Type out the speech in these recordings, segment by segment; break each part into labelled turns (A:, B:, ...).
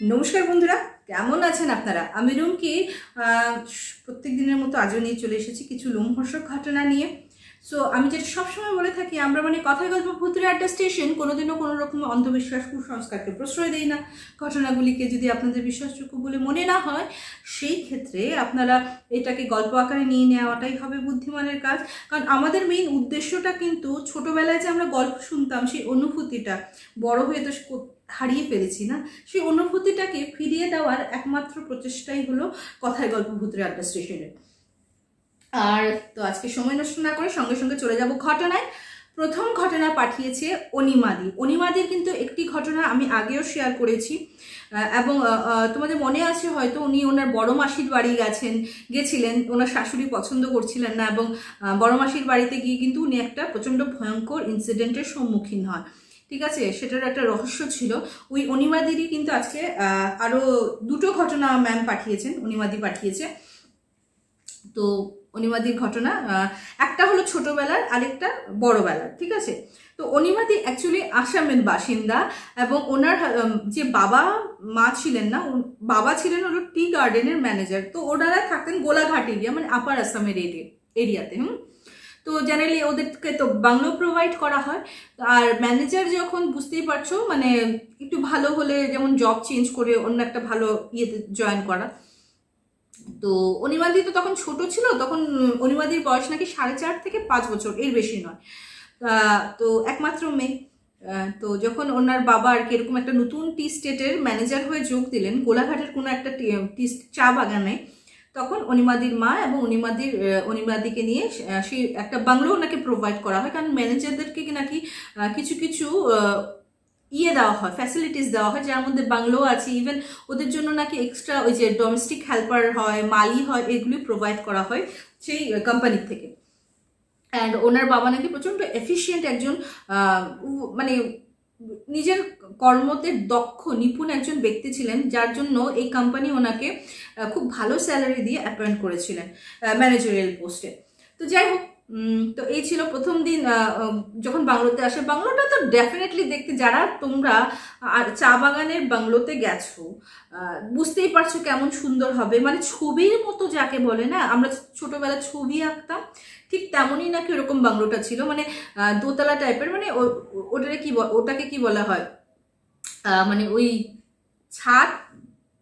A: নমস্কার বন্ধুরা, কেমন আছেন আপনারা? আমি রুমকি প্রত্যেক দিনের মতো আজও নিয়ে চলে এসেছি কিছু লোমহর্ষক ঘটনা নিয়ে। সো আমি যেটা সবসময় বলে থাকি, আমরা মানে কথায় গল্প ভূতুরে একটা স্টেশন কোনোদিনও কোনো রকম অন্ধবিশ্বাস, কুসংস্কারকে প্রশ্রয় দেই না। ঘটনাগুলিকে যদি আপনাদের বিশ্বাসযোগ্য বলে মনে না হয়, সেই ক্ষেত্রে আপনারা এটাকে গল্প আকারে নিয়ে নেওয়াটাই হবে বুদ্ধিমানের কাজ। কারণ আমাদের মেইন উদ্দেশ্যটা কিন্তু ছোটোবেলায় যে আমরা গল্প শুনতাম, সেই অনুভূতিটা বড় হয়ে তো হারিয়ে ফেলেছি না। সেই অনুভূতিটাকে ফিরিয়ে দেওয়ার একমাত্র প্রচেষ্টাই হলো কথায় গল্প ভূতের আড্ডা স্টেশনের আর তো আজকে সময় নষ্ট না করে সঙ্গে সঙ্গে চলে যাব ঘটনায়। প্রথম ঘটনা পাঠিয়েছে অনিমাদি। অনিমাদির কিন্তু একটি ঘটনা আমি আগেও শেয়ার করেছি। এবং তোমাদের মনে আছে হয়তো উনি ওনার বড় মাসির বাড়ি গেছেন, গেছিলেন, ওনার শাশুড়ি পছন্দ করছিলেন না এবং বড় মাসির বাড়িতে গিয়ে কিন্তু উনি একটা প্রচণ্ড ভয়ঙ্কর ইনসিডেন্টের সম্মুখীন হয় ঠিক আছে? সেটার একটা রহস্য ছিল। ওই অনিমাদিরই কিন্তু আজকে আরও দুটো ঘটনা ম্যাম পাঠিয়েছেন, অনিমাদি পাঠিয়েছে। তো অনিমাদির ঘটনা একটা হলো ছোটবেলার, আরেকটা বড়বেলার, ঠিক আছে? তো অনিমাদি অ্যাকচুয়ালি আসামের বাসিন্দা এবং ওনার যে বাবা, মা ছিলেন না বাবা ছিলেন হলো টি গার্ডেনের ম্যানেজার তো ওনারা থাকতেন গোলাঘাট এরিয়া মানে আপার আসামের এরিয়া এরিয়াতে, হুম? তো জেনারেলি ওদেরকে তো বাংলো প্রোভাইড করা হয়। আর ম্যানেজার যখন বুঝতেই পারছ মানে একটু ভালো হলে যেমন জব চেঞ্জ করে অন্য একটা ভালো ইয়েতে জয়েন করা। তো অনিমাদি তো তখন ছোট ছিল, তখন অনিমাদির বয়স নাকি সাড়ে চার থেকে পাঁচ বছর, এর বেশি নয়। তো একমাত্র মেয়ে। তো যখন ওনার বাবা আর কি এরকম একটা নতুন টি স্টেটের ম্যানেজার হয়ে যোগ দিলেন, গোলাঘাটের কোনো একটা টি চা বাগানে তখন অনিমাদির মা এবং অনিমাদির অনিমাদিকে নিয়ে সেই একটা বাংলো ওনাকে প্রোভাইড করা হয়। কারণ ম্যানেজারদেরকে নাকি কিছু কিছু ইয়ে দেওয়া হয় ফ্যাসিলিটিস দেওয়া হয়, যার মধ্যে বাংলো আছে। ইভেন ওদের জন্য নাকি এক্সট্রা ওই যে ডোমেস্টিক হেল্পার হয়, মালি হয়, এগুলি প্রোভাইড করা হয় সেই কোম্পানির থেকে। অ্যান্ড ওনার বাবা নাকি প্রচণ্ড এফিসিয়েন্ট একজন মানে নিজের কর্মতে দক্ষ, নিপুণ একজন ব্যক্তি ছিলেন, যার জন্য এই কোম্পানি ওনাকে খুব ভালো স্যালারি দিয়ে অ্যাপয়েন্ট করেছিলেন ম্যানেজারিয়াল পোস্টে তো যাই হোক তো এই ছিল প্রথম দিন যখন বাংলোতে আসে, বাংলোটা তো ডেফিনেটলি দেখতে যারা, তোমরা চা বাগানের বাংলোতে গেছো বুঝতেই পারছ কেমন সুন্দর হবে। মানে ছবির মতো যাকে বলে না, আমরা ছোটবেলা ছবি আঁকতাম, ঠিক তেমনই নাকি ওরকম বাংলোটা ছিল। মানে দোতলা টাইপের মানে ওটাকে কি ওটাকে কি বলা হয়? মানে ওই ছাদ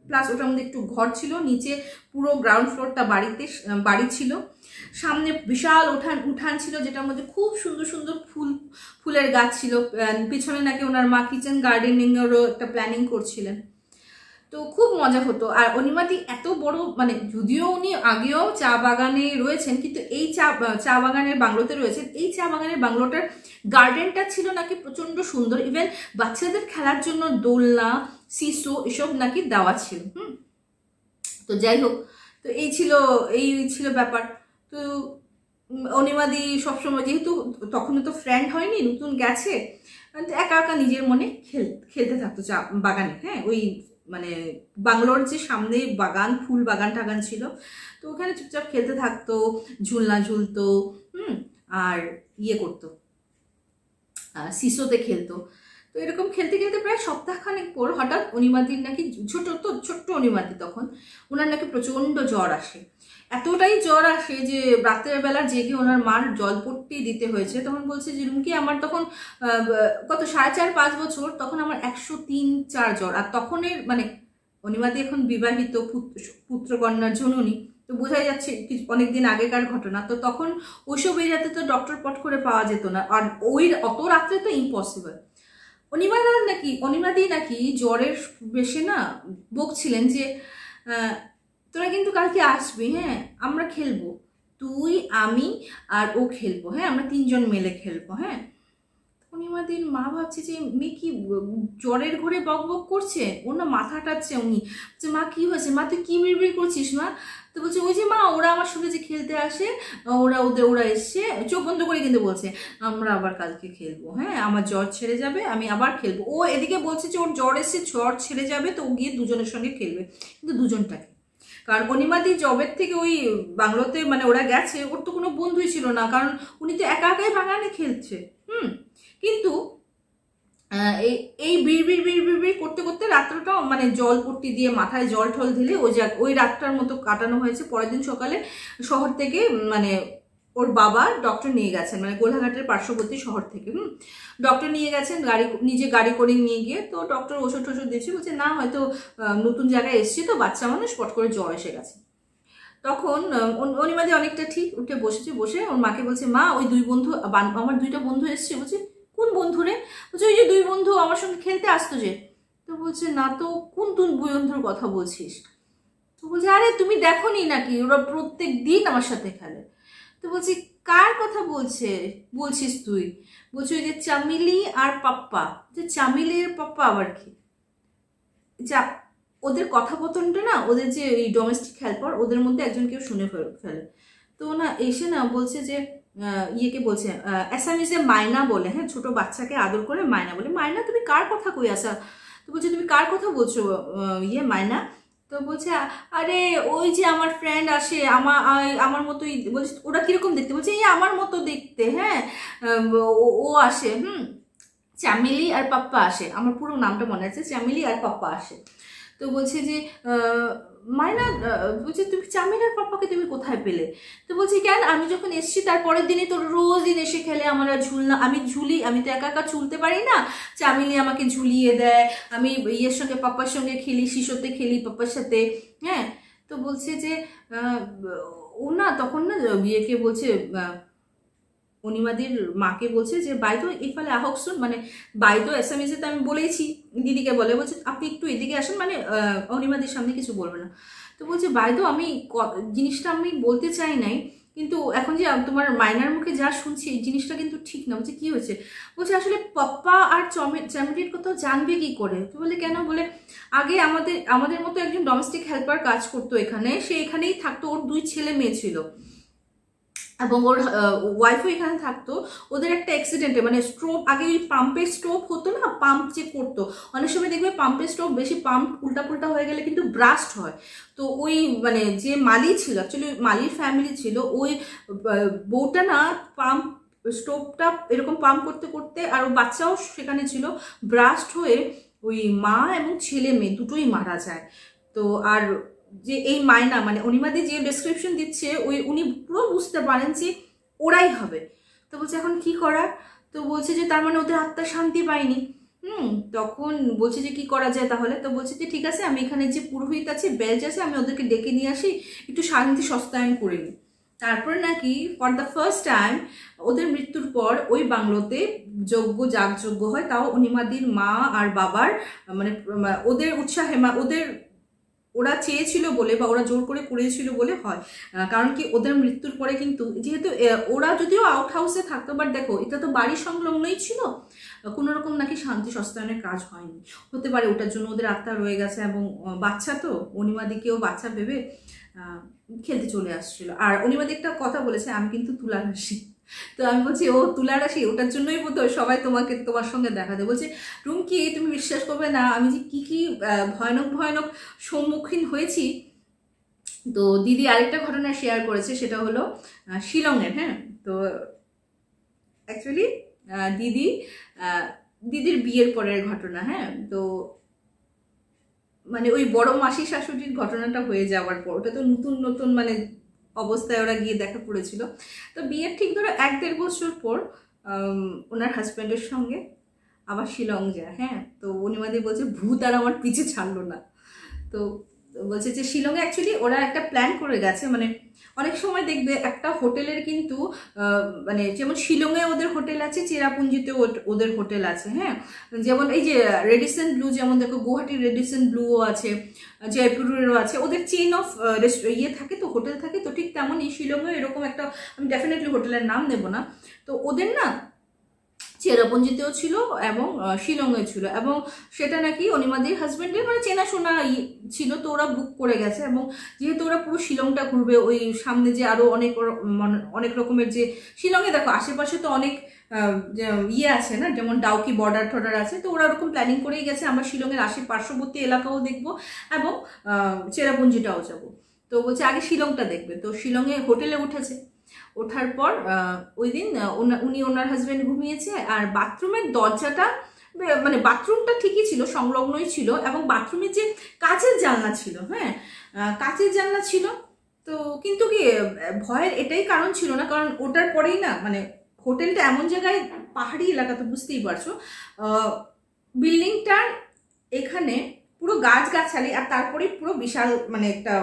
A: প্লাস ওটার মধ্যে একটু ঘর ছিল, নিচে পুরো গ্রাউন্ড ফ্লোরটা বাড়িতে, বাড়ি ছিল। সামনে বিশাল উঠান উঠান ছিল যেটার মধ্যে খুব সুন্দর সুন্দর ফুল, ফুলের গাছ ছিল। পিছনে নাকি ওনার মা কিচেন গার্ডেনিংয়েরও একটা প্ল্যানিং করছিলেন। তো খুব মজা হতো। আর অনিমাদি এত বড় মানে যদিও উনি আগেও চা বাগানে রয়েছেন, কিন্তু এই চা চা বাগানের বাংলোতে রয়েছেন। এই চা বাগানের বাংলোটার গার্ডেনটা ছিল নাকি প্রচণ্ড সুন্দর। ইভেন বাচ্চাদের খেলার জন্য দোলনা, শিশু এসব নাকি দেওয়া ছিল। হুম। তো যাই হোক, তো এই ছিল এই ছিল ব্যাপার। তো অনিমাদি সবসময়, যেহেতু তখনও তো ফ্রেন্ড হয়নি, নতুন গেছে একা একা নিজের মনে খেল, খেলতে থাকতো চা, বাগানে হ্যাঁ? ওই মানে বাংলোর যে সামনে বাগান, ফুল বাগান টাগান ছিল, তো ওখানে চুপচাপ খেলতে থাকতো, ঝুলনা ঝুলতো, হুম? আর ইয়ে করতো সিসোতে খেলতো। তো এরকম খেলতে খেলতে প্রায় সপ্তাহখানেক পর হঠাৎ অনিমাদির নাকি, ছোট তো, ছোট্ট অনিমাদি তখন ওনার নাকি প্রচণ্ড জ্বর আসে। এতটাই জ্বর আসে যে রাতের বেলা জেগে ওনার মার জলপট্টি দিতে হয়েছে। তখন বলছে যে, রুমকি, আমার তখন কত সাড়ে চার, পাঁচ বছর তখন আমার একশো তিন, চার জ্বর। আর তখনের মানে অনিমাদি এখন বিবাহিত পুত্র পুত্রকন্যার জননী। তো বোঝাই যাচ্ছে অনেকদিন আগেকার ঘটনা। তো তখন ওইসব এরিয়াতে তো ডক্টর পট করে পাওয়া যেত না। আর ওই অত রাত্রে তো ইম্পসিবল অনিমাদার নাকি, অনিমাদি নাকি জ্বরের বেশে না বকছিলেন যে তোরা কিন্তু কালকে আসবি হ্যাঁ? আমরা খেলব। তুই, আমি আর ও খেলব হ্যাঁ? আমরা তিনজন মেলে খেলব হ্যাঁ? অনিমাদির মা ভাবছে যে, মেয়ে কি জ্বরের ঘরে বক বক করছে? ওর না মাথা টাচ্ছে উনি। যে মা, কি হয়েছে? মা, তুই কি বিড়বিড় করছিস, মা? তো বলছে, ওই যে মা, ওরা আমার সঙ্গে যে খেলতে আসে, ওরা ওদের, ওরা এসছে চোখ বন্ধ করে কিন্তু বলছে, আমরা আবার কালকে খেলব হ্যাঁ? আমার জ্বর ছেড়ে যাবে, আমি আবার খেলব। ও এদিকে বলছে যে, ওর জ্বর এসছে জ্বর ছেড়ে যাবে, তো ও গিয়ে দুজনের সঙ্গে খেলবে। কিন্তু দুজনটাকে কারণ অনিমাদি জবের থেকে ওই বাংলোতে মানে ওরা গেছে, ওর তো কোনো বন্ধুই ছিল না, কারণ উনি তো একা একাই বাগানে খেলছে, হুম? কিন্তু এই এই বিড় বিড় বিড় বিড় বিড় করতে করতে রাত্রটা মানে জল পট্টি দিয়ে মাথায় জল ঠল দিলে ওই ওই রাতটার মতো কাটানো হয়েছে। পরের দিন সকালে শহর থেকে মানে ওর বাবা ডক্টর নিয়ে গেছেন মানে গোলাঘাটের পার্শ্ববর্তী শহর থেকে, হুম? ডক্টর নিয়ে গেছেন, গাড়ি, নিজে গাড়ি করে নিয়ে গিয়ে, তো ডক্টর ওষুধ টষুধ দিয়েছে, বলছে, না, হয়তো নতুন জায়গায় এসছি তো, বাচ্চা মানুষ, পট করে জ্বর এসে গেছে। তখন অনিমাদি অনেকটা ঠিক উঠে বসেছে, বসে ওর মাকে বলছে, মা, ওই দুই বন্ধু আমার দুইটা বন্ধু এসছে। বলছে, কোন বন্ধু রে? বলছে, ওই যে দুই বন্ধু আমার সঙ্গে খেলতে আসতো যে। তো বলছে, না তো, কোন তুই বন্ধুর কথা বলছিস? তো বলছে, আরে, তুমি দেখো নি নাকি? ওরা প্রত্যেক দিন আমার সাথে খেলে। তো বলছি, কার কথা বলছে, বলছিস তুই? বলছি ওই যে চামিলি আর পাপ্পা। যে চামিলি আর পাপ্পা আবার কি? যা, ওদের কথাপতনটা না, ওদের যে এই ডোমেস্টিক হেল্পার ওদের মধ্যে একজন কেউ শুনে ফেলে তো না, এসে না বলছে যে ইয়েকে বলছে অ্যাসামিজে মায়না বলে হ্যাঁ ছোট বাচ্চাকে আদর করে মায়না বলে। মায়না, তুমি কার কথা কই আসা? তো বলছে, তুমি কার কথা বলছো ইয়ে মায়না? তো বলছে, আরে, ওই যে আমার ফ্রেন্ড আসে আমার আমার মতোই বলছে, ওরা কীরকম দেখতে? বলছে, এই আমার মতো দেখতে হ্যাঁ ও আসে, হুম, চ্যামিলি আর পাপ্পা আসে, আমার পুরো নামটা মনে আছে, চ্যামিলি আর পাপ্পা আসে। তো বলছে যে মায়না বলছে, তুমি চামিনার পাপাকে তুমি কোথায় পেলে? তো বলছি, কেন? আমি যখন এসছি তার পরের দিনই তোর রোজ দিন এসে খেলে আমার ঝুলনা আমি ঝুলি, আমি তো একা একা ঝুলতে পারি না। চামিলি আমাকে ঝুলিয়ে দেয়। আমি ইয়ের সঙ্গে, পাপ্পার সঙ্গে খেলি, শিশোতে খেলি পাপ্পার সাথে। হ্যাঁ? তো বলছে যে ও না, তখন না বিয়েকে বলছে অনিমাদির মাকে বলছে যে বাইতো ইফালে আহকসুন মানে বাইতো এসএমএসে তো আমি বলেইছি। দিদিকে বলে, বলছে, আপনি একটু এদিকে আসেন মানে অনিমাদির সামনে কিছু বলবে না। তো বলছে বাইদো আমি জিনিসটা আমি বলতে চাই নাই, কিন্তু এখন যে তোমার মাইনার মুখে যা শুনছি, এই জিনিসটা কিন্তু ঠিক না। বলছে, কি হয়েছে? বলছে, আসলে পপ্পা আর চ্যামিটির কোথাও জানবে কি করে? তো বলে, কেন? বলে, আগে আমাদের আমাদের মতো একজন ডোমেস্টিক হেল্পার কাজ করতো এখানে, সে এখানেই থাকতো, ওর দুই ছেলে মেয়ে ছিল। এবং ওর ওয়াইফও এখানে থাকতো, ওদের একটা অ্যাক্সিডেন্টে মানে স্ট্রোক আগে ওই পাম্পের স্ট্রোক হতো না পাম্প যে করতো, অনেক সময় দেখবে পাম্পের স্ট্রোক বেশি পাম্প উল্টা পুল্টা হয়ে গেলে কিন্তু ব্রাস্ট হয়। তো ওই মানে যে মালি ছিল অ্যাকচুয়ালি মালির ফ্যামিলি ছিল, ওই বউটা না পাম্প স্টোভটা এরকম পাম্প করতে করতে আর বাচ্চাও সেখানে ছিল ব্রাস্ট হয়ে ওই মা এবং ছেলে মেয়ে দুটোই মারা যায়। তো আর যে এই মায়না মানে অনিমাদি যে ডেসক্রিপশন দিচ্ছে, ওই উনি পুরো বুঝতে পারেন যে ওরাই হবে। তো বলছে, এখন কি করার? তো বলছে যে, তার মানে ওদের আত্মার শান্তি পায়নি। হুম, তখন বলছে যে, কি করা যায় তাহলে? তো বলছে যে, ঠিক আছে, আমি এখানে যে পুরোহিত আছে বেলচ আছে, আমি ওদেরকে ডেকে নিয়ে আসি, একটু শান্তি সস্তায়ন করে নিই। তারপরে নাকি ফর দ্য ফার্স্ট টাইম ওদের মৃত্যুর পর ওই বাংলোতে যজ্ঞ, যাগযজ্ঞ হয়। তাও অনিমাদির মা আর বাবার মানে ওদের উৎসাহে, মা, ওদের ওরা চেয়েছিল বলে বা ওরা জোর করে করেছিল বলে হয়। কারণ কি ওদের মৃত্যুর পরে কিন্তু যেহেতু ওরা যদিও আউট হাউসে থাকতো বাট দেখো, এটা তো বাড়ি সংলগ্নই ছিল। কোনো রকম নাকি শান্তি সস্তায়নের কাজ হয়নি। হতে পারে ওটার জন্য ওদের আত্মা রয়ে গেছে এবং বাচ্চা তো, অনিমাদিকেও বাচ্চা ভেবে খেলতে চলে আসছিল। আর অনিমাদি একটা কথা বলেছে, আমি কিন্তু তুলা রাশি তো আমি বলছি, ও তুলা রাশি, ওটার জন্যই বোধ সবাই তোমাকে, তোমার সঙ্গে দেখা দেয়। বলছে, রুমকি, তুমি বিশ্বাস করবে না, আমি যে কী কী ভয়ানক ভয়ানক সম্মুখীন হয়েছি? তো দিদি আরেকটা ঘটনা শেয়ার করেছে, সেটা হলো শিলংয়ের হ্যাঁ? তো অ্যাকচুয়ালি দিদি দিদির বিয়ের পরের ঘটনা হ্যাঁ? তো মানে ওই বড় মাসি শাশুড়ির ঘটনাটা হয়ে যাওয়ার পর, ওটা তো নতুন নতুন মানে অবস্থায় ওরা গিয়ে দেখা করেছিল। তো বিয়ের ঠিক ধরো এক দেড় বছর পর ওনার হাজব্যান্ডের সঙ্গে আবার শিলং যায় হ্যাঁ? তো অনিমাদি বলছে, ভূত আর আমার পিছিয়ে ছাড়লো না। তো বলছে যে শিলংয়ে অ্যাকচুয়ালি ওরা একটা প্ল্যান করে গেছে মানে অনেক সময় দেখবে একটা হোটেলের কিন্তু মানে যেমন শিলংয়ে ওদের হোটেল আছে, চেরাপুঞ্জিতে ওদের হোটেল আছে হ্যাঁ? যেমন এই যে রেডিসেন্ট ব্লু যেমন দেখো গুয়াহাটির রেডিসেন্ট ব্লুও আছে, জয়পুরেরও আছে, ওদের চেইন অফ ইয়ে থাকে তো, হোটেল থাকে তো, ঠিক তেমনই শিলংয়ে এরকম একটা, আমি ডেফিনেটলি হোটেলের নাম নেব না। তো ওদের না চেরাপুঞ্জিতেও ছিল এবং শিলংয়ে ছিল এবং সেটা নাকি অনিমাদির হাজব্যান্ডের মানে চেনাশোনা ছিল, তো ওরা বুক করে গেছে এবং যেহেতু ওরা পুরো শিলংটা ঘুরবে, ওই সামনে যে আরও অনেক অনেক রকমের যে শিলংয়ে দেখো, আশেপাশে তো অনেক ইয়ে আছে না, যেমন ডাউকি বর্ডার টর্ডার আছে, তো ওরা ওরকম প্ল্যানিং করেই গেছে, আমরা শিলংয়ের আশে পার্শ্ববর্তী এলাকাও দেখব এবং চেরাপুঞ্জিটাও যাব। তো বলছে আগে শিলংটা দেখবে, তো শিলংয়ে হোটেলে উঠেছে। ওঠার পর ওই দিন উনি ওনার হাজব্যান্ড ঘুমিয়েছে আর বাথরুমের দরজাটা মানে বাথরুমটা ঠিকই ছিল, সংলগ্নই ছিল এবং বাথরুমের যে কাচের জানলা ছিল হ্যাঁ কাচের জানলা ছিল। তো কিন্তু কি ভয়ের এটাই কারণ ছিল না, কারণ ওটার পরেই না মানে হোটেলটা এমন জায়গায়, পাহাড়ি এলাকা তো বুঝতেই পারছ বিল্ডিংটার এখানে পুরো গাছগাছালি আর তারপরে পুরো বিশাল মানে একটা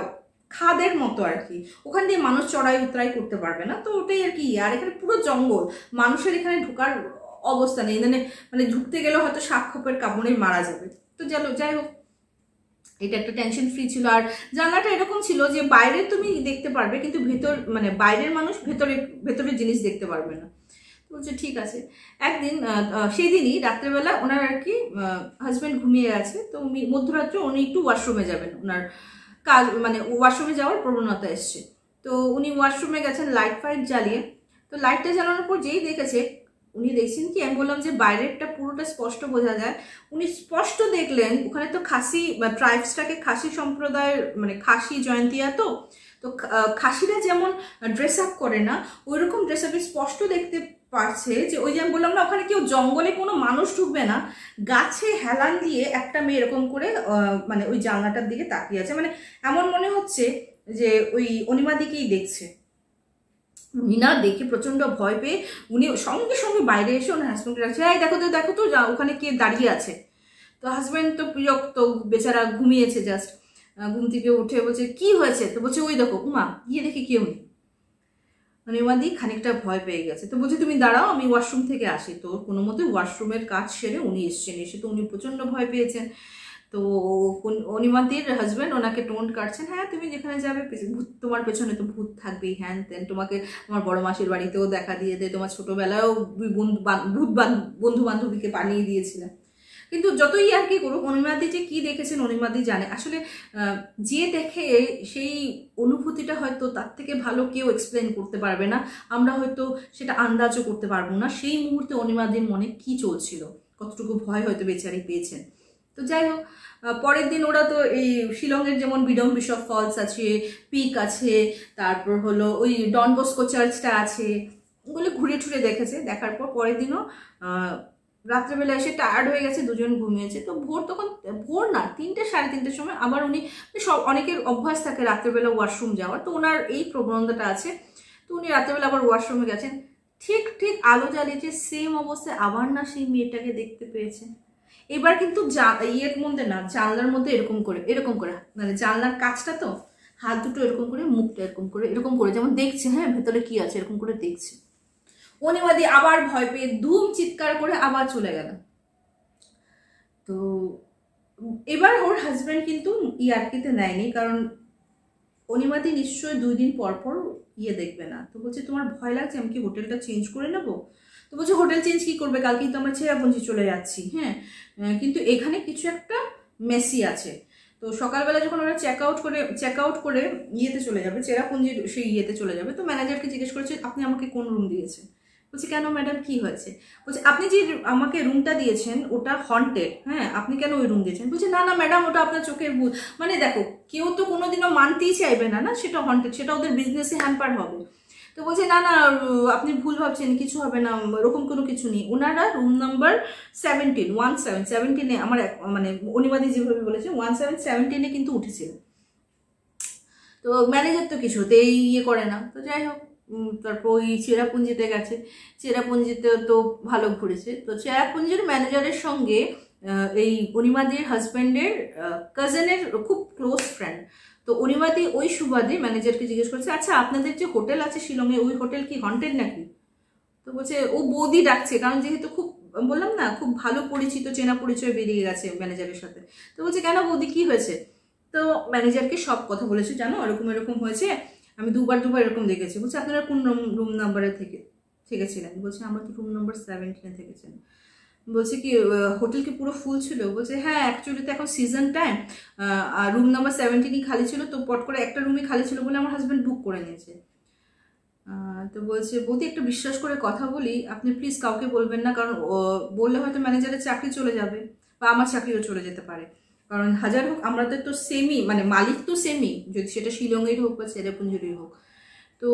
A: খাদের মতো আর কি। ওখান দিয়ে মানুষ চড়াই উতরাই করতে পারবে না। তো ওটাই আর কি। আর এখানে পুরো জঙ্গল। মানুষের এখানে ঢোকার অবস্থা নেই। মানে মানে ঢুকতে গেলেও হয়তো সাপ খোপের কামড়েই মারা যাবে। তো চলো যাই হোক। এটা একটা টেনশন ফ্রি ছিল। আর জানলাটা এরকম ছিল যে বাইরে তুমি দেখতে পারবে, কিন্তু ভেতর মানে বাইরের মানুষ ভেতরে, ভেতরের জিনিস দেখতে পারবে না। বলছে, ঠিক আছে। একদিন সেই দিনই রাত্রেবেলা ওনার আর কি হাজব্যান্ড ঘুমিয়ে আছে। তো মধ্যরাত্রে উনি একটু ওয়াশরুমে যাবেন। ওনার কাজ মানে ওয়াশরুমে যাওয়ার প্রবণতা এসছে। তো উনি ওয়াশরুমে গেছেন লাইট ফাইট জ্বালিয়ে। তো লাইটটা জ্বালানোর পর যেই দেখেছে, উনি দেখছেন কি, আমি বললাম যে বাইরেরটা পুরোটা স্পষ্ট বোঝা যায়। উনি স্পষ্ট দেখলেন, ওখানে তো খাসি, বা ট্রাইবসটাকে খাসি সম্প্রদায়ের মানে খাসি জয়ন্তিয়া তো তো খাসিরা যেমন ড্রেস আপ করে না ওই রকম ড্রেস আপে স্পষ্ট দেখতে পারছে যে ওই যে আমি বললাম না, ওখানে কেউ জঙ্গলে কোনো মানুষ ঢুকবে না, গাছে হেলান দিয়ে একটা মেয়ে এরকম করে মানে ওই জানলাটার দিকে তাকিয়ে আছে। মানে এমন মনে হচ্ছে যে ওই অনিমা দিকেই দেখছে। মিনা দেখে প্রচণ্ড ভয় পেয়ে উনি সঙ্গে সঙ্গে বাইরে এসে ওনার হাজব্যান্ডকে রাখছে এই দেখো তো দেখো তো ওখানে কে দাঁড়িয়ে আছে। তো হাজব্যান্ড তো বিরক্ত, বেচারা ঘুমিয়েছে জাস্ট ঘুম থেকে উঠে বলছে, কি হয়েছে? তো বলছে, ওই দেখো, উমা, গিয়ে দেখি কেউ নেই মানে ওয়াদি খানিকটা ভয় পেয়ে গেছে। তো বলছে, তুমি দাঁড়াও, আমি ওয়াশরুম থেকে আসি। তো কোনো মতে ওয়াশরুমের কাজ সেরে উনি এসছেন। এসে তো উনি প্রচণ্ড ভয় পেয়েছেন। তো অনিমাদির হাজব্যান্ড ওনাকে টোন কাটছেন হ্যাঁ তুমি যেখানে যাবে ভূত, তোমার পেছনে তো ভূত থাকবেই। হ্যান তেন তোমাকে তোমার বড় মাসির বাড়িতেও দেখা দিয়ে দেয় তোমার ছোটোবেলায়ও ভূত বন্ধু বান্ধবীকে বানিয়ে দিয়েছিলেন। কিন্তু যতই আর কি করুক, অনিমাদি যে কি দেখেছেন অনিমাদি জানে। আসলে যে দেখে সেই অনুভূতিটা হয়তো তার থেকে ভালো কেউ এক্সপ্লেন করতে পারবে না। আমরা হয়তো সেটা আন্দাজও করতে পারব না। সেই মুহূর্তে অনিমাদির মনে কি চলছিল? কতটুকু ভয় হয়তো বেচারি পেয়েছেন। তো যাই হোক পরের দিন ওরা তো এই শিলংয়ের যেমন বিডম বিশপ ফলস আছে পিক আছে, তারপর হলো ওই ডনবস্কো চার্চটা আছে, ওগুলো ঘুরে ঠুরে দেখেছে। দেখার পর পরের দিনও রাত্রেবেলা এসে টায়ার্ড হয়ে গেছে, দুজন ঘুমিয়েছে। তো ভোর তখন, ভোর না, তিনটে, সাড়ে তিনটের সময় আবার উনি সব, অনেকের অভ্যাস থাকে রাত্রেবেলা ওয়াশরুম যাওয়ার। তো ওনার এই প্রবণতাটা আছে। তো উনি রাত্রেবেলা আবার ওয়াশরুমে গেছেন। ঠিক ঠিক আলো জ্বালিয়েছে সেম অবস্থায় আবার না সেই মেয়েটাকে দেখতে পেয়েছে। এবার কিন্তু ইয়ের মধ্যে না, জানলার মধ্যে এরকম করে এরকম করে মানে জানলার কাজটা তো, হাত দুটো এরকম করে, মুখটা এরকম করে এরকম করে, যেমন দেখছে হ্যাঁ ভেতরে কি আছে, এরকম করে দেখছে। অনিমাদি আবার ভয় পেয়ে ধুম চিৎকার করে আবার চলে গেল। তো এবার ওর হাজব্যান্ড কিন্তু ইয়ার্কিতে নেয়নি, কারণ অনিমাদি নিশ্চয়ই দুই দিন পর পর ইয়ে দেখবে না। তো বলছে, তোমার ভয় লাগছে? আমি কি হোটেলটা চেঞ্জ করে নেব? তো বলছে, হোটেল চেঞ্জ কি করবে? কালকেই তো আমরা ছেঁড়াপুঞ্জি চলে যাচ্ছি। হ্যাঁ কিন্তু এখানে কিছু একটা মেসি আছে। তো সকালবেলা যখন ওরা চেক আউট করে চেক আউট করে ইয়েতে চলে যাবে, চেরাপুঞ্জির সেই ইয়েতে চলে যাবে, তো ম্যানেজারকে জিজ্ঞেস করেছে, আপনি আমাকে কোন রুম দিয়েছেন? বলছি, কেন ম্যাডাম কি হয়েছে? বলছে, আপনি যে আমাকে রুমটা দিয়েছেন, ওটা হন্টেড হ্যাঁ আপনি কেন ওই রুম দিয়েছেন? বলছে, না না ম্যাডাম ওটা আপনার চোখের ভুল মানে দেখো, কেউ তো কোনোদিনও মানতেই চাইবে না না, সেটা হন্টেড সেটা ওদের বিজনেসে হ্যাম্পার হবে। তো বলছে, না না আপনি ভুল ভাবছেন, কিছু হবে না ওরকম কোনো কিছু নেই। ওনারা room number seventeen one seven সেভেন্টিনে আমার মানে অনিবাদী যেভাবে বলেছে ওয়ান সেভেন সেভেন্টিনে কিন্তু উঠেছিল। তো ম্যানেজার তো কিছুতেই ইয়ে করে না। তো যাই হোক তারপর ওই চেরাপুঞ্জিতে গেছে। চেরাপুঞ্জিতে তো ভালো ঘুরেছে। তো চেরাপুঞ্জির ম্যানেজারের সঙ্গে এই অনিমাদির হাজব্যান্ডের কাজেনের খুব ক্লোজ ফ্রেন্ড তো অনিমাদি ওই সুবাদে ম্যানেজারকে জিজ্ঞেস করছে আচ্ছা আপনাদের যে হোটেল আছে শিলংয়ে, ওই হোটেল কি হন্টেড নাকি? তো বলছে, ও বৌদি ডাকছে, কারণ যেহেতু খুব, বললাম না, খুব ভালো পরিচিত, চেনা পরিচয় বেরিয়ে গেছে ম্যানেজারের সাথে। তো বলছে, কেন বৌদি, কি হয়েছে? তো ম্যানেজারকে সব কথা বলেছে, জানো এরকম এরকম হয়েছে আমি দুবার দুবার এরকম দেখেছি। বলছি, আপনারা কোন রুম নাম্বারে থেকে থেকেছিলেন বলছে, আমরা তো রুম নাম্বার সেভেন্টিনে থেকেছেন। বলছে কি হোটেল কি পুরো ফুল ছিল? বলছে হ্যাঁ অ্যাকচুয়ালি তো এখন সিজন টাইম আর রুম নাম্বার সেভেন্টিনই খালি ছিল, তো পট করে একটা রুমই খালি ছিল বলে আমার হাজব্যান্ড বুক করে নিয়েছে। তো বলছে, বৌদি, একটু বিশ্বাস করে কথা বলি, আপনি প্লিজ কাউকে বলবেন না, কারণ বললে হয়তো ম্যানেজারের চাকরি চলে যাবে বা আমার চাকরিও চলে যেতে পারে। কারণ হাজার হোক আমাদের তো সেমই মানে মালিক তো সেমই যদি সেটা শিলংয়ের হোক বা চেরাপুঞ্জুরির হোক। তো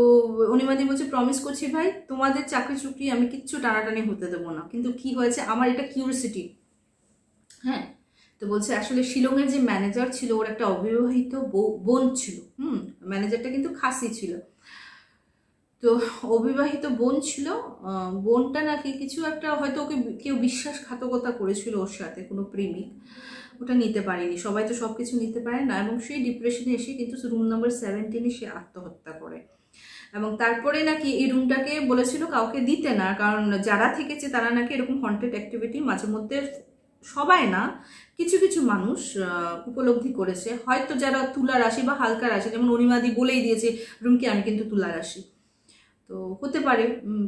A: উনি অনিমাদি বলছে প্রমিস করছি ভাই, তোমাদের চাকরি চুকরি আমি কিচ্ছু টানাটানি হতে দেবো না। কিন্তু কি হয়েছে, আমার এটা কিউরিসিটি হ্যাঁ তো বলছে, আসলে শিলংয়ের যে ম্যানেজার ছিল, ওর একটা অবিবাহিত বোন ছিল। হুম ম্যানেজারটা কিন্তু খাসি ছিল। তো অবিবাহিত বোন ছিল বোনটা নাকি কিছু একটা হয়তো ওকে কেউ বিশ্বাসঘাতকতা করেছিল ওর সাথে, কোনো প্রেমিক। ওটা নিতে পারেনি। সবাই তো সব কিছু নিতে পারে না এবং সেই ডিপ্রেশনে এসে কিন্তু রুম নাম্বার সেভেন্টিনে সে আত্মহত্যা করে। এবং তারপরে নাকি এই রুমটাকে বলেছিল কাউকে দিতে না, কারণ যারা থেকেছে তারা নাকি এরকম হন্টেড অ্যাক্টিভিটি মাঝে মধ্যে সবাই না, কিছু কিছু মানুষ উপলব্ধি করেছে। হয়তো যারা তুলা রাশি বা হালকা রাশি, যেমন অনিমাদি বলেই দিয়েছে রুমকে আমি কিন্তু তুলা রাশি। তো হতে পারে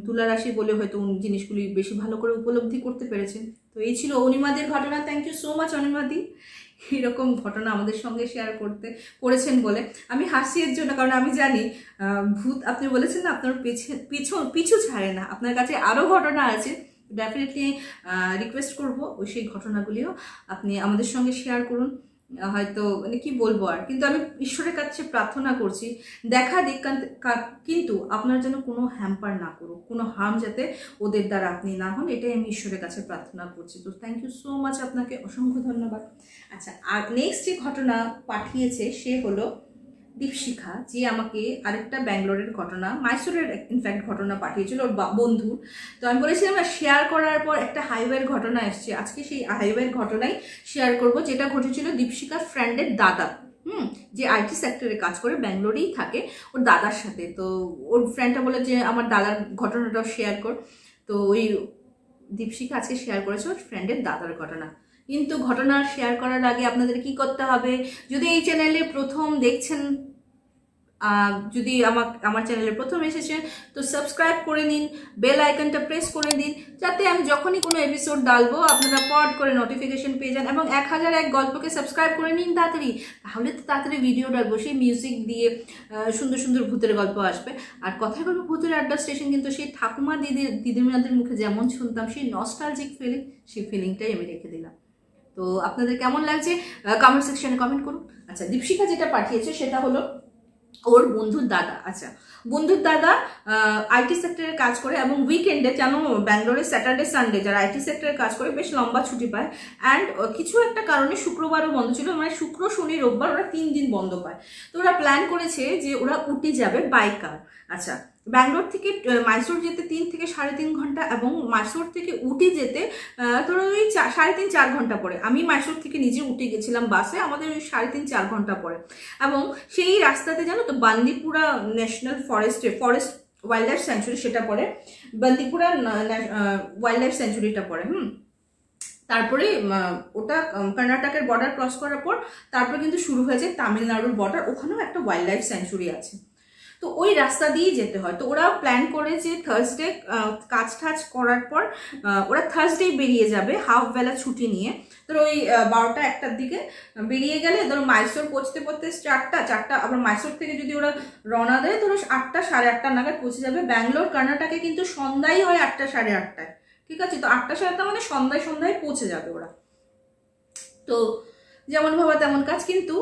A: তুলা রাশি বলে হয়তো জিনিসগুলি বেশি ভালো করে উপলব্ধি করতে পেরেছেন। তো এই ছিল অনিমাদের ঘটনা। থ্যাংক ইউ সো মাচ অনিমাদি। এরকম ঘটনা আমাদের সঙ্গে শেয়ার করতে, করেছেন বলে। আমি হাসি এর জন্য, কারণ আমি জানি ভূত, আপনি বলেছেন না, আপনার পিছু পিছু ছাড়ে না। আপনার কাছে আরও ঘটনা আছে। ডেফিনেটলি রিকোয়েস্ট করব, ওই সেই ঘটনাগুলিও আপনি আমাদের সঙ্গে শেয়ার করুন। হয়তো মানে কি বলব আর? কিন্তু আমি ঈশ্বরের কাছে প্রার্থনা করছি, দেখা দিক কিন্তু আপনার যেন কোনো হ্যাম্পার না করুক, কোনো হার্ম যাতে ওদের দ্বারা আপনি না হন, এটাই আমি ঈশ্বরের কাছে প্রার্থনা করছি। তো থ্যাংক ইউ সো মাচ আপনাকে, অসংখ্য ধন্যবাদ। আচ্ছা আর নেক্সট যে ঘটনা পাঠিয়েছে সে হলো দীপশিখা, যে আমাকে আরেকটা ব্যাঙ্গালোরের ঘটনা, মাইসোরের ইনফ্যাক্ট ঘটনা পাঠিয়েছিল ওর বন্ধুর। তো আমি বলেছিলাম শেয়ার করার পর একটা হাইওয়ের ঘটনা এসছে। আজকে সেই হাইওয়ের ঘটনাই শেয়ার করব, যেটা ঘটেছিল দীপশিকার ফ্রেন্ডের দাদা। হুম? যে আইটি সেক্টরে কাজ করে, ব্যাঙ্গালোরেই থাকে ওর দাদার সাথে। তো ওর ফ্রেন্ডটা বলে যে, আমার দাদার ঘটনাটাও শেয়ার কর। তো ওই দীপশিকা আজকে শেয়ার করেছে ওর ফ্রেন্ডের দাদার ঘটনা। কিন্তু ঘটনা শেয়ার করার আগে আপনাদের কি করতে হবে? যদি এই চ্যানেলে প্রথম দেখছেন যদি আমার আমার চ্যানেলে প্রথম এসেছেন তো সাবস্ক্রাইব করে নিন বেল আইকনটা প্রেস করে দিন, যাতে আমি যখনই কোনো এপিসোড ডালবো, আপনারা পট করে নোটিফিকেশন পেয়ে যান এবং এক হাজার এক গল্পকে সাবস্ক্রাইব করে নিন তাড়াতাড়ি। তাহলে তো তাড়াতাড়ি ভিডিও ডালবো, সেই মিউজিক দিয়ে সুন্দর সুন্দর ভূতের গল্প আসবে। আর কথায় বলব ভূতের আড্ডা স্টেশন কিন্তু সেই ঠাকুমা দিদির দিদিমাদের মুখে যেমন শুনতাম, সেই নস্টালজিক ফিলিং সেই ফিলিংটাই আমি রেখে দিলাম। তো আপনাদের কেমন লাগছে কমেন্ট সেকশনে কমেন্ট করুন। আচ্ছা দীপশিকা যেটা পাঠিয়েছে সেটা হলো ওর বন্ধুর দাদা। আচ্ছা বন্ধুর দাদা আইটি সেক্টরে কাজ করে এবং উইকেন্ডে যেন ব্যাঙ্গালোরে স্যাটারডে সানডে যারা আইটি সেক্টরে কাজ করে, বেশ লম্বা ছুটি পায়। অ্যান্ড কিছু একটা কারণে শুক্রবারও বন্ধ ছিল মানে শুক্র, শনি, রোববার ওরা তিন দিন বন্ধ পায়। তো ওরা প্ল্যান করেছে যে ওরা উটি যাবে বাইকার আচ্ছা ব্যাঙ্গালোর থেকে মাইসোর যেতে তিন থেকে সাড়ে তিন ঘণ্টা এবং মাইসোর থেকে উটি যেতে তোর ওই সাড়ে তিন চার ঘণ্টা পরে। আমি মাইসোর থেকে নিজে উঠে গেছিলাম বাসে, আমাদের ওই সাড়ে তিন চার ঘণ্টা পরে। এবং সেই রাস্তাতে জানো তো, বান্দিপুরা ন্যাশনাল ফরেস্টে, ফরেস্ট ওয়াইল্ড লাইফ স্যাঞ্চুরি সেটা পড়ে। বান্দিপুরা ওয়াইল্ড লাইফ স্যাঞ্চুরিটা পড়ে, হুম। তারপরে ওটা কর্ণাটকের বর্ডার ক্রস করার পর, তারপরে কিন্তু শুরু হয়েছে তামিলনাড়ুর বর্ডার ওখানেও একটা ওয়াইল্ড লাইফ স্যাঞ্চুরি আছে। তো ওই রাস্তা দিয়েই যেতে হয়। তো ওরা প্ল্যান করে যে থার্সডে কাজ টাজ করার পর ওরা থার্সডে বেরিয়ে যাবে হাফ বেলা ছুটি নিয়ে। তোর ওই বারোটা একটার দিকে বেরিয়ে গেলে ধরো মাইসোর পৌঁছতে পড়তে চারটা চারটা, আবার মাইসোর থেকে যদি ওরা রওনা দেয়, ধরো আটটা, সাড়ে আটটা নাগাদ পৌঁছে যাবে। ব্যাঙ্গালোর কর্ণাটকে কিন্তু সন্ধ্যায় হয় আটটা, সাড়ে আটটায়। ঠিক আছে? তো আটটা, সাড়ে আটটা মানে সন্ধ্যায় সন্ধ্যায় পৌঁছে যাবে ওরা। তো যেমন ভাবা তেমন কাজ, কিন্তু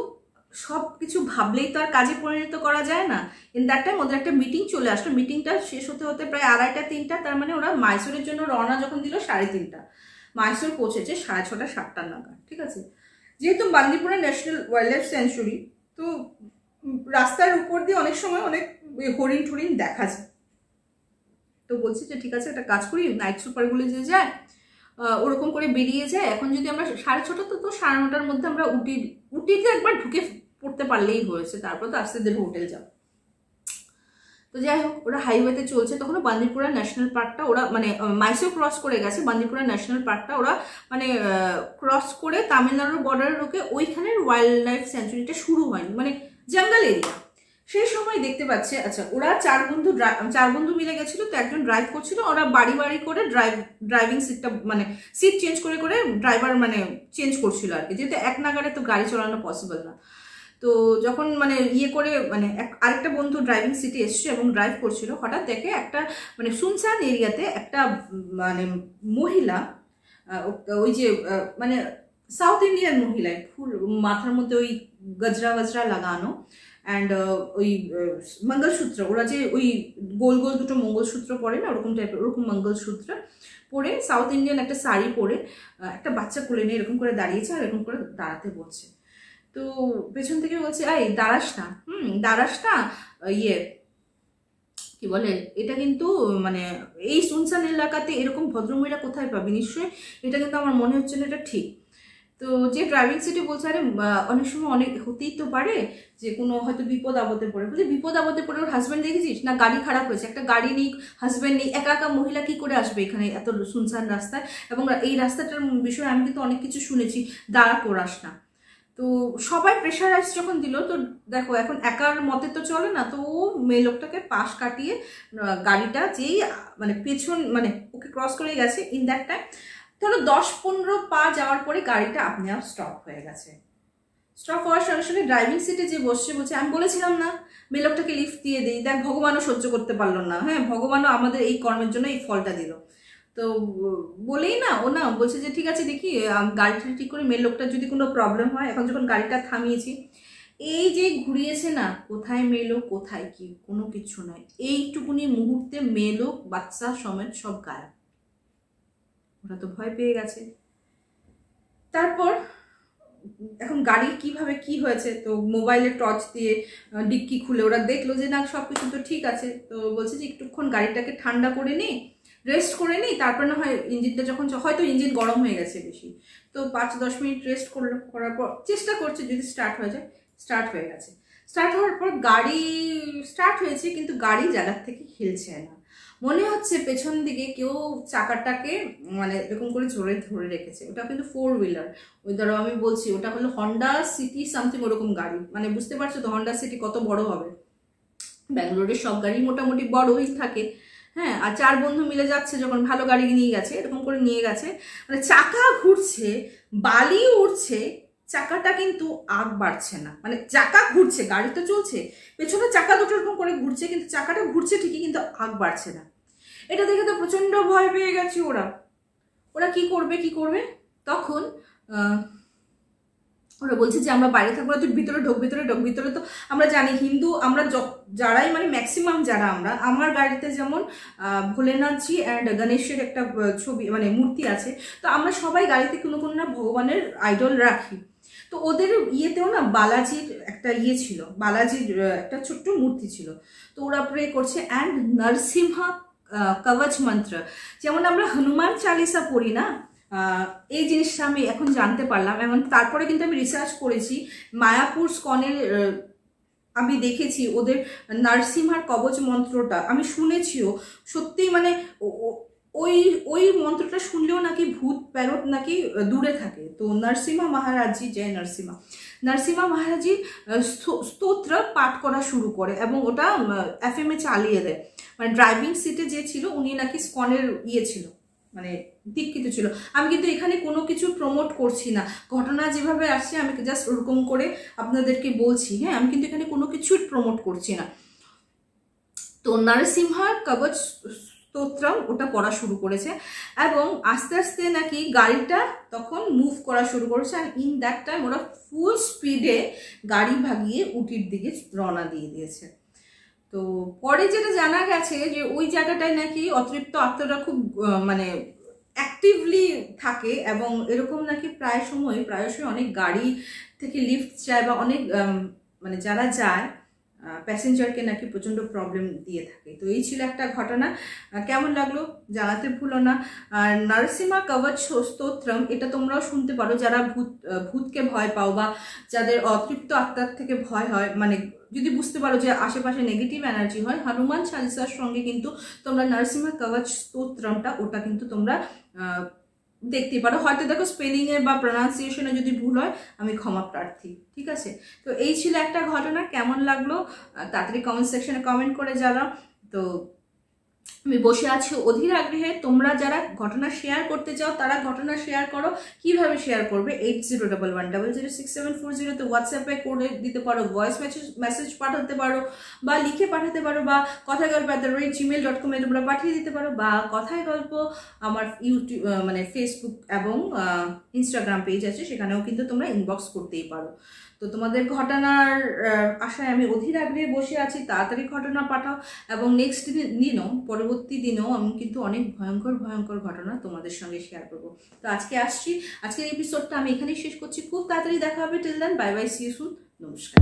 A: সব কিছু ভাবলেই তো আর কাজে পরিণত করা যায় না। ইন দ্যাট টাইম ওদের একটা মিটিং চলে আসলো। মিটিংটা শেষ হতে হতে প্রায় আড়াইটা, তিনটা, তার মানে ওরা মাইসোরের জন্য রওনা যখন দিল সাড়ে তিনটা। মাইসোর পৌঁছেছে সাড়ে ছটা, সাতটা নাগাদ, ঠিক আছে? যেহেতু Bandipura national wildlife sanctuary তো রাস্তার উপর দিয়ে অনেক সময় অনেক হরিণ ঠরিণ দেখা যায়। তো বলছি যে, ঠিক আছে, একটা কাজ করি নাইট সুপারগুলো যে যায় ওরকম করে বেরিয়ে যায়। এখন যদি আমরা সাড়ে ছটা, তো তো সাড়ে নটার মধ্যে আমরা উটি উটিতে একবার ঢুকে পড়তে পারলেই হয়েছে। তারপর তো আস্তে ধীরে হোটেল যাব। তো যাই হোক, ওরা হাইওয়েতে চলছে। তখন বান্দিপুরা ন্যাশনাল পার্কটা ওরা মানে মাইসোর ক্রস করে গেছে। বান্দিপুরা ন্যাশনাল পার্কটা ওরা মানে ক্রস করে তামিলনাড়ুর বর্ডারে ঢুকে ওইখানের ওয়াইল্ড লাইফ সেঞ্চুরিটা শুরু হয়নি। মানে জঙ্গল এরিয়া সেই সময় দেখতে পাচ্ছে আচ্ছা ওরা চার বন্ধু চার বন্ধু মিলে গেছিল, তো একজন ড্রাইভ করছিল, ওরা বাড়ি বাড়ি করে ড্রাইভ ড্রাইভিং সিটটা মানে সিট চেঞ্জ করে করে ড্রাইভার মানে চেঞ্জ করছিল আর কি যেহেতু এক নাগারে তো গাড়ি চালানো পসিবল না। তো যখন মানে ইয়ে করে মানে এক, আরেকটা বন্ধু ড্রাইভিং সিটে এসছে এবং ড্রাইভ করছিল, হঠাৎ দেখে একটা মানে সুনসান এরিয়াতে একটা মানে মহিলা ওই যে মানে সাউথ ইন্ডিয়ান মহিলায় ফুল মাথার মধ্যে ওই গজরা গজরা লাগানো অ্যান্ড ওই মঙ্গলসূত্র, ওরা যে ওই গোল গোল দুটো মঙ্গলসূত্র পরে না, ওরকম টাইপের ওরকম মঙ্গলসূত্র পরে সাউথ ইন্ডিয়ান একটা শাড়ি পরে একটা বাচ্চা কোলে নিয়ে এরকম করে দাঁড়িয়েছে আর এরকম করে দাঁড়াতে বলছে। তো পেছন থেকে বলছে, এই, দাঁড়াস না। হুম, দাঁড়াস না। ইয়ে কি বলে? এটা কিন্তু মানে এই সুনসান এলাকাতে এরকম ভদ্রমহিলা কোথায় পাবি? নিশ্চয়ই এটা কিন্তু আমার মনে হচ্ছে না এটা ঠিক। তো যে ড্রাইভিং সিটে বলছে, আরে অনেক সময় অনেক হতেই তো পারে যে কোনো হয়তো বিপদ আপদে পড়ে। বলছে, বিপদ আপদে পড়ে ওর হাজব্যান্ড দেখেছিস? না, গাড়ি খারাপ হয়েছে একটা গাড়ি নেই হাজব্যান্ড নেই, একা একা মহিলা কি করে আসবে এখানে এত সুনসান রাস্তায়? এবং এই রাস্তাটার বিষয়ে আমি কিন্তু অনেক কিছু শুনেছি, দাঁড়া করাস না। তো সবাই প্রেশারাইজ যখন দিল, তো দেখো, এখন একার মতে তো চলে না, তো ও মেয়ে লোকটাকে পাশ কাটিয়ে গাড়িটা যেই মানে পেছন মানে ওকে ক্রস করে গেছে ইন দ্যাট টাইম ধরো দশ পনেরো পা যাওয়ার পরে গাড়িটা আপনি আপ স্টপ হয়ে গেছে। স্টপ হওয়ার সঙ্গে সঙ্গে ড্রাইভিং সিটে যে বসছে, বলছে, আমি বলেছিলাম না, মেয়ে লোকটাকে লিফট দিয়ে দিই। দেখ, ভগবানও সহ্য করতে পারল না। হ্যাঁ ভগবানও আমাদের এই কর্মের জন্য এই ফলটা দিল। তো বলেই না, ও না, বলছে যে, ঠিক আছে, দেখি গাড়িটা ঠিক করে মেয়ে লোকটার যদি কোনো প্রবলেম হয়, এখন যখন গাড়িটা থামিয়েছি, এই যে ঘুরিয়েছে না, কোথায় মেলো কোথায় কি, কোনো কিছু নয়। এইটুকুনি মুহূর্তে মেলো বাচ্চা সমেত সব গায়েব। ওরা তো ভয় পেয়ে গেছে। তারপর এখন গাড়ির কীভাবে কি হয়েছে, তো মোবাইলের টর্চ দিয়ে ডিক্কি খুলে ওরা দেখল যে না সব কিছু তো ঠিক আছে। তো বলছে যে একটুক্ষণ গাড়িটাকে ঠান্ডা করে নিই রেস্ট করে নিই, তারপর না হয় ইঞ্জিনটা যখন হয়তো ইঞ্জিন গরম হয়ে গেছে বেশি। তো পাঁচ দশ মিনিট রেস্ট করল করার পর চেষ্টা করছে যদি স্টার্ট হয়ে যায় স্টার্ট হয়ে গেছে। স্টার্ট হওয়ার পর গাড়ি স্টার্ট হয়েছে, কিন্তু গাড়ি জায়গার থেকে হিলছে না। মনে হচ্ছে পেছন দিকে কেউ চাকাটাকে মানে এরকম করে জোরে ধরে রেখেছে। ওটা কিন্তু ফোর হুইলার ওই ধরো আমি বলছি, ওটা হলো হন্ডা সিটি সামথিং ওরকম গাড়ি। মানে বুঝতে পারছ তো হন্ডা সিটি কত বড় হবে? ব্যাঙ্গালোরের সব গাড়ি মোটামুটি বড়ই থাকে। হ্যাঁ আর চার বন্ধু মিলে যাচ্ছে যখন ভালো গাড়ি নিয়ে গেছে, এরকম করে নিয়ে গেছে। মানে চাকা ঘুরছে, বালি উঠছে চাকাটা কিন্তু আগ বাড়ছে না। মানে চাকা ঘুরছে, গাড়ি তো চলছে, পেছনে চাকা দুটো এরকম করে ঘুরছে, কিন্তু চাকাটা ঘুরছে ঠিকই, কিন্তু আগ বাড়ছে না। এটা দেখে তো প্রচণ্ড ভয় পেয়ে গেছে ওরা। ওরা কি করবে কি করবে? তখন ওরা বলছে যে, আমরা বাইরে থাকব তুই ভিতরে ঢোক ভিতরে ঢোক, ভিতরে তো আমরা জানি, হিন্দু আমরা যারাই মানে ম্যাক্সিমাম যারা আমরা, আমার গাড়িতে যেমন ভোলেনাথজি অ্যান্ড গণেশের একটা ছবি মানে মূর্তি আছে, তো আমরা সবাই গাড়িতে কোনো কোনো না ভগবানের আইডল রাখি। তো ওদের ইয়েতেও না বালাজির একটা ইয়ে ছিল, বালাজির একটা ছোট্ট মূর্তি ছিল। তো ওরা প্রে করছে অ্যান্ড নরসিংহা কবচ মন্ত্র। যেমন আমরা হনুমান চালিসা পড়ি না এই জিনিসটা আমি এখন জানতে পারলাম। এবং তারপরে কিন্তু আমি রিসার্চ করেছি, মায়াপুর স্কনের আমি দেখেছি ওদের নারসিংহার কবচ মন্ত্রটা। আমি শুনেছিও, সত্যিই মানে ওই ওই মন্ত্রটা শুনলেও নাকি ভূত প্যারট নাকি দূরে থাকে। তো নরসিমা মহারাজজি, জয় নরসিমা। নরসিমা মহারাজি স্তোত্র পাঠ করা শুরু করে এবং ওটা এফ এম এ চালিয়ে দেয়। মানে ড্রাইভিং সিটে যে ছিল, উনি নাকি স্কনের ইয়ে ছিল মানে দীক্ষিত ছিল। আমি কিন্তু এখানে কোনো কিছু প্রমোট করছি না। ঘটনা যেভাবে আসছে, আমি জাস্ট ওরকম করে আপনাদেরকে বলছি। হ্যাঁ আমি কিন্তু এখানে কোনো কিছুই প্রমোট করছি না। তো নরসিংহার কবচ স্তোত্রম, ওটা পড়া শুরু করেছে। এবং আস্তে আস্তে নাকি গাড়িটা তখন মুভ করা শুরু করেছে আর ইন দ্যাট টাইম ওরা ফুল স্পিডে গাড়ি ভাগিয়ে উটির দিকে রওনা দিয়ে দিয়েছে। তো পরে যেটা জানা গেছে যে ওই জায়গাটায় নাকি অতৃপ্ত আত্মরা খুব মানে অ্যাক্টিভলি থাকে এবং এরকম নাকি প্রায় সময়, প্রায়শই অনেক গাড়ি থেকে লিফট যায় বা অনেক মানে যারা যায় প্যাসেঞ্জারকে নাকি প্রচণ্ড প্রবলেম দিয়ে থাকে। তো এই ছিল একটা ঘটনা। কেমন লাগল? জানাতে ভুলো না। আর নরসিমা কবচ স্তোত্রম, এটা তোমরাও শুনতে পারো। যারা ভূত ভূতকে ভয় পাও বা যাদের অতৃপ্ত আত্মার থেকে ভয় হয় মানে যদি বুঝতে পারো যে আশেপাশে নেগেটিভ এনার্জি হয়, হনুমান চালিসার সঙ্গে কিন্তু তোমরা নরসিমা কবচ স্তোত্রমটা, ওটা কিন্তু তোমরা দেখতে পারো। হয়তো দেখো স্পেলিংয়ে বা প্রনাউন্সিয়েশনে যদি ভুল হয়, আমি ক্ষমা প্রার্থী, ঠিক আছে? তো এই ছিল একটা ঘটনা, কেমন লাগল? তাড়াতাড়ি কমেন্ট সেকশনে কমেন্ট করে জানাও। তো আমি বসে আছি অধীর আগ্রহে। তোমরা যারা ঘটনা শেয়ার করতে চাও, তারা ঘটনা শেয়ার করো। কীভাবে শেয়ার করবে? Eight zero double one double zero six seven four জিরোতে হোয়াটসঅ্যাপে করে দিতে পারো ভয়েস মেসেজ মেসেজ পাঠাতে পারো, বা লিখে পাঠাতে পারো, বা কথায় গল্প at the rate Gmail dot কমে তোমরা পাঠিয়ে দিতে পারো, বা কথায় গল্প আমার ইউটিউব মানে ফেসবুক এবং ইনস্টাগ্রাম পেজ আছে, সেখানেও কিন্তু তোমরা ইনবক্স করতেই পারো। তো তোমাদের ঘটনার আশায় আমি অধীর আগ্রহে বসে আছি, তাড়াতাড়ি ঘটনা পাঠাও এবং নেক্সট দিনও, পরবর্তী দিনেও আমি কিন্তু অনেক ভয়ঙ্কর ভয়ঙ্কর ঘটনা তোমাদের সঙ্গে শেয়ার করব। তো আজকে আসছি, আজকের এপিসোডটা আমি এখানেই শেষ করছি। খুব তাড়াতাড়ি দেখা হবে। Till then bye bye see you soon নমস্কার।